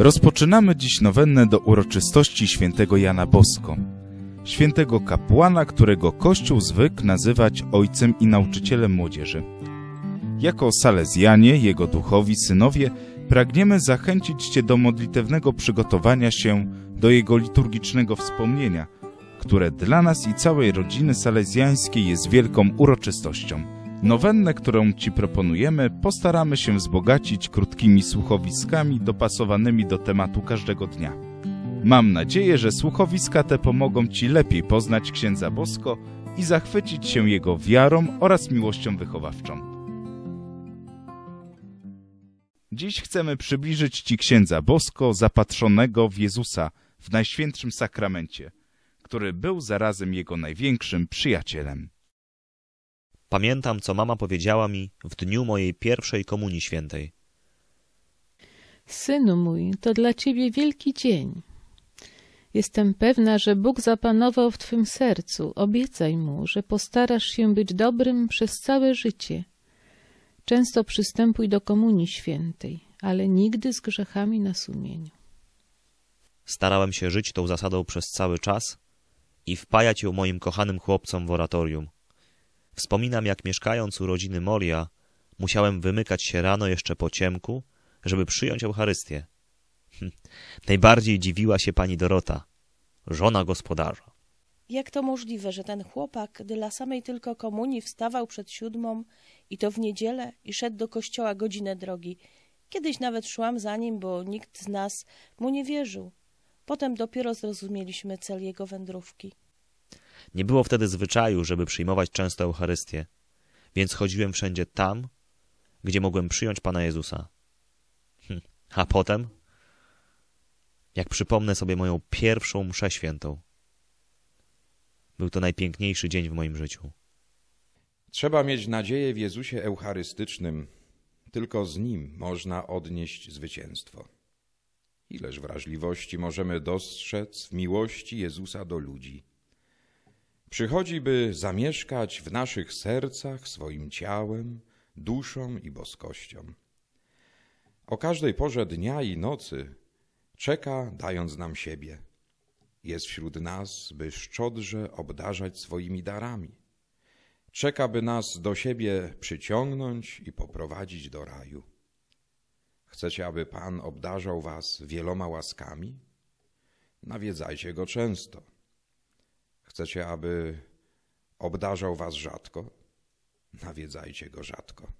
Rozpoczynamy dziś nowennę do uroczystości świętego Jana Bosko, świętego kapłana, którego Kościół zwykł nazywać ojcem i nauczycielem młodzieży. Jako Salezjanie, jego duchowi synowie, pragniemy zachęcić Cię do modlitewnego przygotowania się do jego liturgicznego wspomnienia, które dla nas i całej rodziny salezjańskiej jest wielką uroczystością. Nowennę, którą Ci proponujemy, postaramy się wzbogacić krótkimi słuchowiskami dopasowanymi do tematu każdego dnia. Mam nadzieję, że słuchowiska te pomogą Ci lepiej poznać księdza Bosko i zachwycić się jego wiarą oraz miłością wychowawczą. Dziś chcemy przybliżyć Ci księdza Bosko zapatrzonego w Jezusa w Najświętszym Sakramencie, który był zarazem jego największym przyjacielem. Pamiętam, co mama powiedziała mi w dniu mojej pierwszej komunii świętej. Synu mój, to dla ciebie wielki dzień. Jestem pewna, że Bóg zapanował w twym sercu. Obiecaj mu, że postarasz się być dobrym przez całe życie. Często przystępuj do komunii świętej, ale nigdy z grzechami na sumieniu. Starałem się żyć tą zasadą przez cały czas i wpajać ją moim kochanym chłopcom w oratorium. Wspominam, jak mieszkając u rodziny Moria, musiałem wymykać się rano jeszcze po ciemku, żeby przyjąć Eucharystię. Hm, najbardziej dziwiła się pani Dorota, żona gospodarza. Jak to możliwe, że ten chłopak dla samej tylko komunii wstawał przed siódmą i to w niedzielę i szedł do kościoła godzinę drogi? Kiedyś nawet szłam za nim, bo nikt z nas mu nie wierzył. Potem dopiero zrozumieliśmy cel jego wędrówki. Nie było wtedy zwyczaju, żeby przyjmować często Eucharystię, więc chodziłem wszędzie tam, gdzie mogłem przyjąć Pana Jezusa. Hm. A potem, jak przypomnę sobie moją pierwszą mszę świętą, był to najpiękniejszy dzień w moim życiu. Trzeba mieć nadzieję w Jezusie Eucharystycznym. Tylko z Nim można odnieść zwycięstwo. Ileż wrażliwości możemy dostrzec w miłości Jezusa do ludzi. Przychodzi, by zamieszkać w naszych sercach swoim ciałem, duszą i boskością. O każdej porze dnia i nocy czeka, dając nam siebie. Jest wśród nas, by szczodrze obdarzać swoimi darami. Czeka, by nas do siebie przyciągnąć i poprowadzić do raju. Chcecie, aby Pan obdarzał was wieloma łaskami? Nawiedzajcie Go często. Chcecie, aby obdarzał was rzadko? Nawiedzajcie Go rzadko.